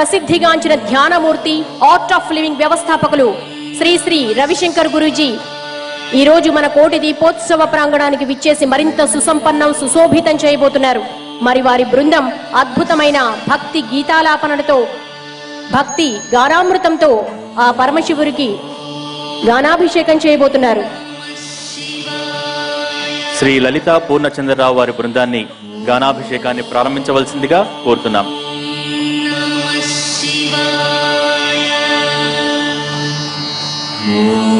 ప్రసిద్ధిగాంచిన ధ్యానమూర్తి art of living వ్యవస్థాపకులు శ్రీ శ్రీ రవిశంకర్ గురూజీ. ఈరోజు మన కోటి దీపోత్సవ ప్రాంగణానికి విచ్చేసి మరింత సుసంపన్నం సుశోభితం చేయబోతున్నారు. మరి వారి బృందం అద్భుతమైన భక్తి గీతాలాపనలతో భక్తి గానామృతంతో ఆ పరమశివురికి గానాభిషేకం చేయబోతున్నారు. శ్రీ లలిత పూర్ణచంద్రరావు వారి బృందాన్ని గానాభిషేకాన్ని ప్రారంభించవలసిందిగా కోరుతున్నాం. Oh.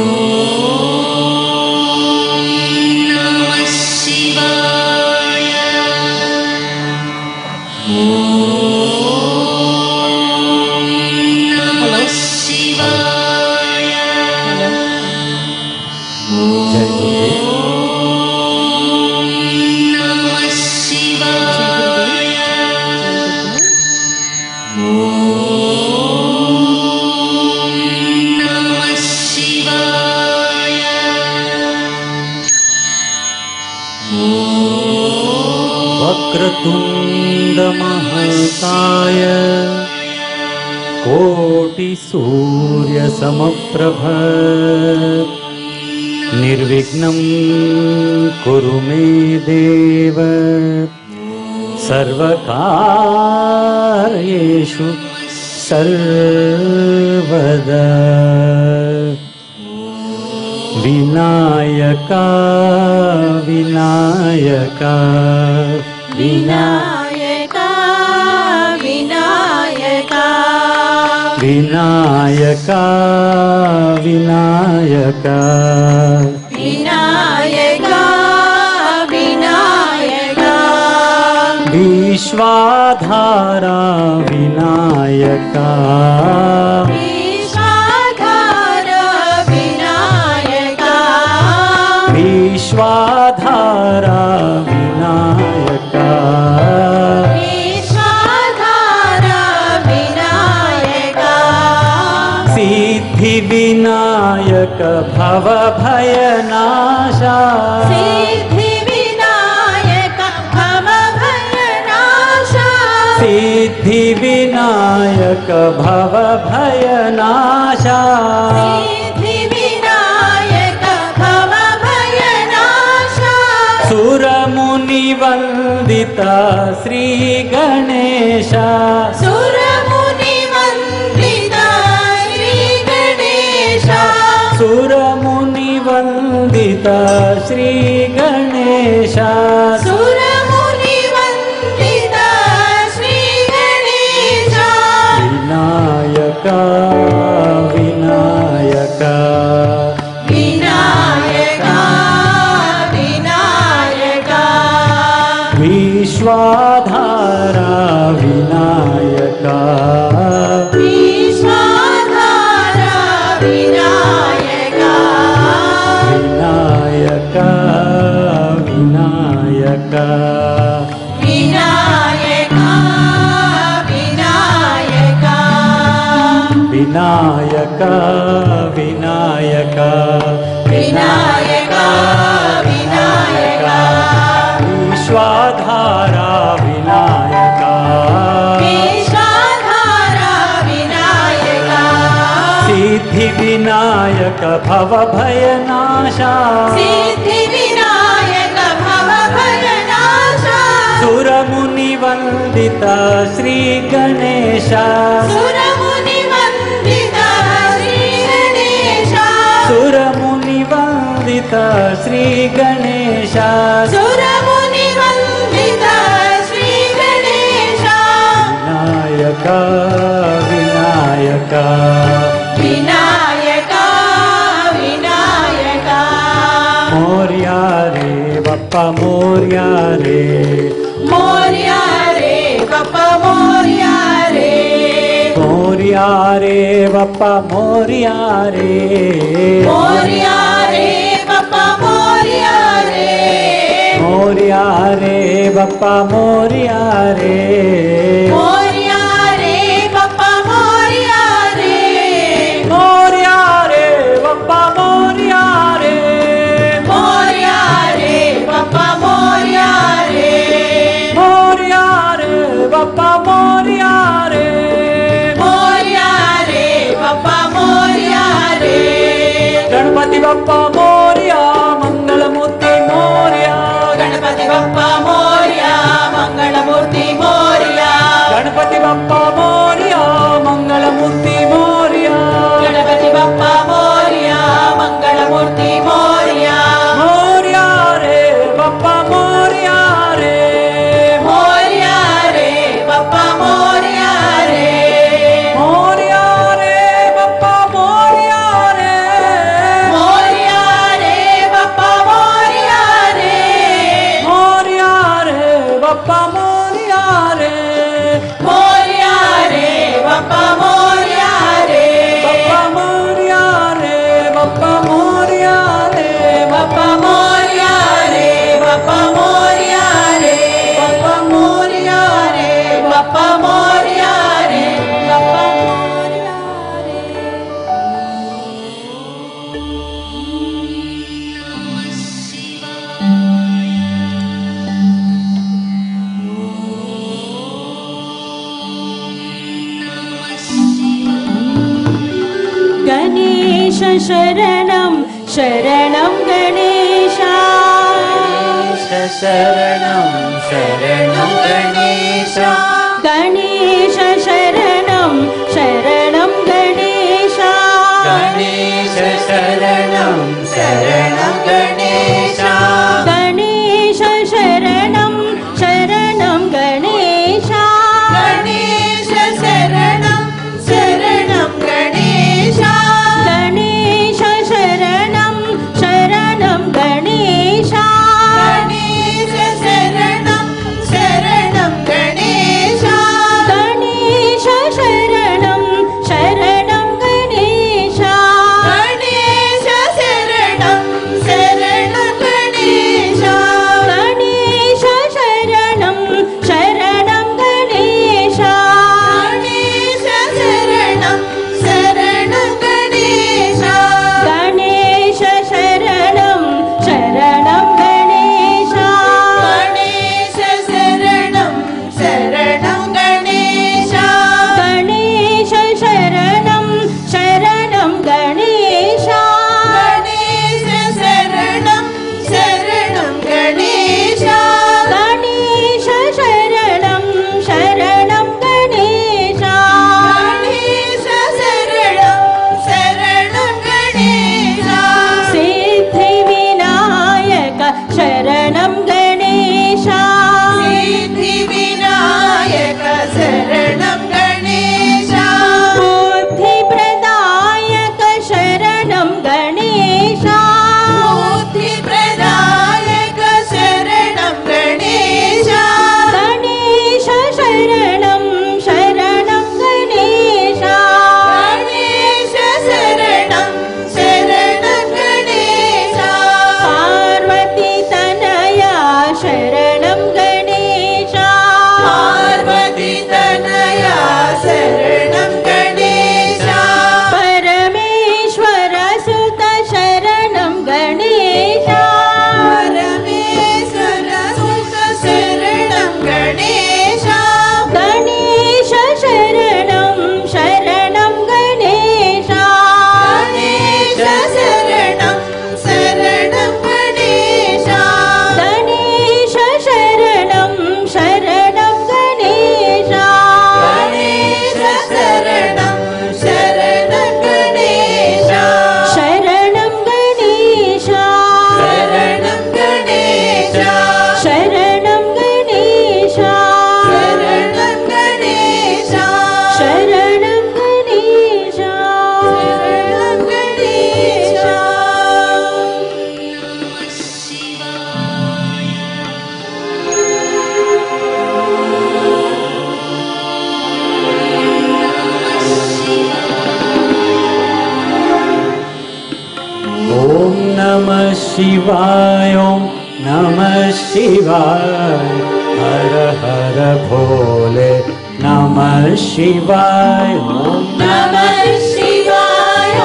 वक्रतुण्डमहताय कोटिसूर्यसमप्रभ। निर्विघ्नं कुरु मे देव। सर्वकार्येषु सर्वदा। विनायका विनायका। विनायका विनायका विनायका। विनायका विनायका। विश्वाधारा विनायका भवभयनाशा सिद्धिविनायक भवभयनाशा। सिद्धिविनायक भवभयनाशा। सिद्धिविनायक भवभयनाशा। सुरमुनिवन्दिता श्रीगणेश వినాయక వినాయక వినాయక వినాయక విశ్వాధార వినాయక విశ్వాధార వినాయక సిద్ధి వినాయక భవ భయనాశ సిద్ధి सुरमुनिवन्दिता श्रीगणेश सुरमुनिवन्दिता श्रीगणेश विनायका विनायका। विनायका विनायका। मोर्या रे बप्पा मोर्या रे। मोर्या मोर्या रे बप्पा मोर्या रे मोर्या रे बप मोर्या रे मोर्या रे बप्पा मोर्या रे मोर्या रे शरणं शरणं गणेशा शरणं शरणं गणेश। गणेश शरणं शिवाय नमः शिवाय। हर हर भोले नमः शिवाय। नमः शिवाय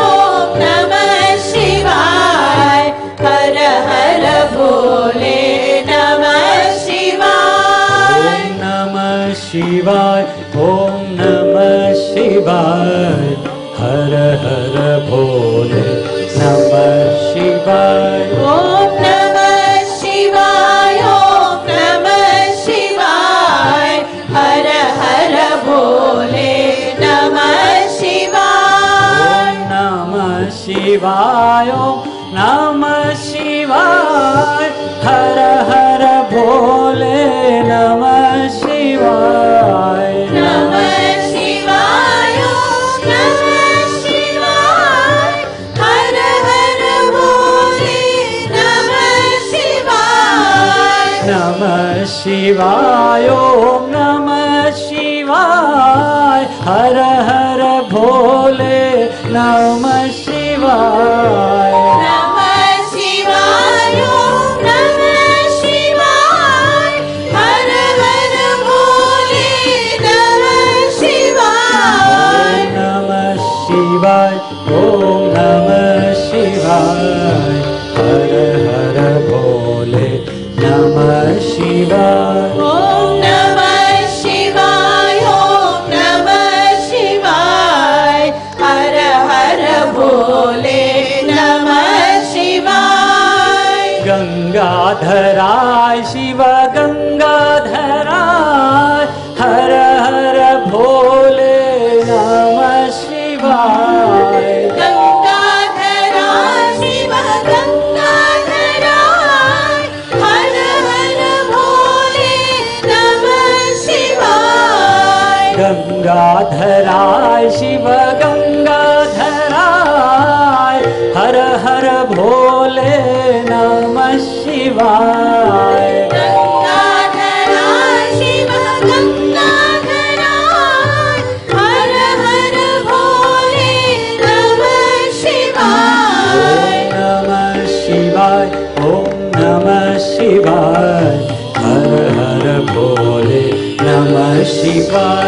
नमः शिवाय। हर हर भोले नमः शिवाय। नमः शिवाय ॐ नमः शिवाय। शिवाय ॐ नमः शिवाय। हर हर भोले नमः शिवाय गङ्गाधराय शिव गङ्गाधराय हर हर भोले नमः शिवाय। गङ्गाधरा शिव गङ्गाधरा हर हर भोले नमः शिवाय। गङ्गाधराय शिव हर हर भोले नमः शिवाय। गङ्गाधरा शिव गङ्गाधरा हर हर भोले नमः शिवाय। नमः शिवाय ॐ नमः शिवाय। हर हर भोले नमः शिवाय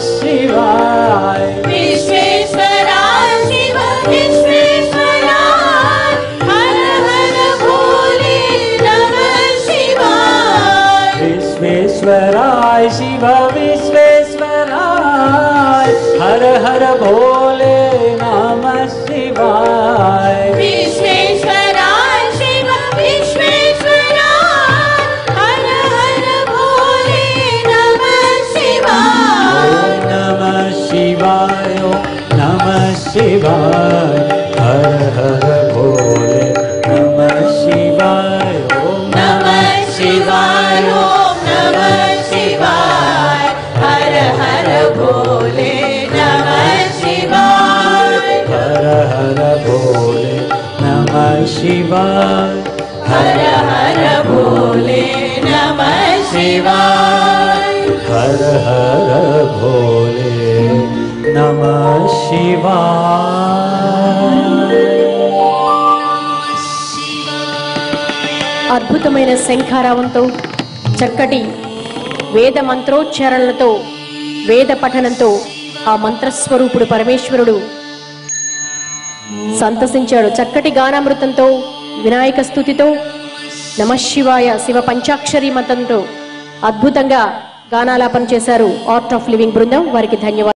शिवाय। विश्वेश्वरा शिव विश्वेश्वरा हर हर भोले नमः शिवाय। विश्वेश्वराय शिव विश्वेश्वराय हर हर भोले नमः शिवाय నమ శివా అద్భుతమైన శంఖారావంతో చక్కటి వేద మంత్రోచ్చారణలతో వేద పఠనంతో ఆ మంత్రస్వరూపుడు పరమేశ్వరుడు సంతసించాడు. చక్కటి గానామృతంతో వినాయక స్థుతితో నమశివాయ శివ పంచాక్షరి మతంతో అద్భుతంగా గానాలాపన చేశారు ఆర్ట్ ఆఫ్ లివింగ్ బృందం. వారికి ధన్యవాదాలు.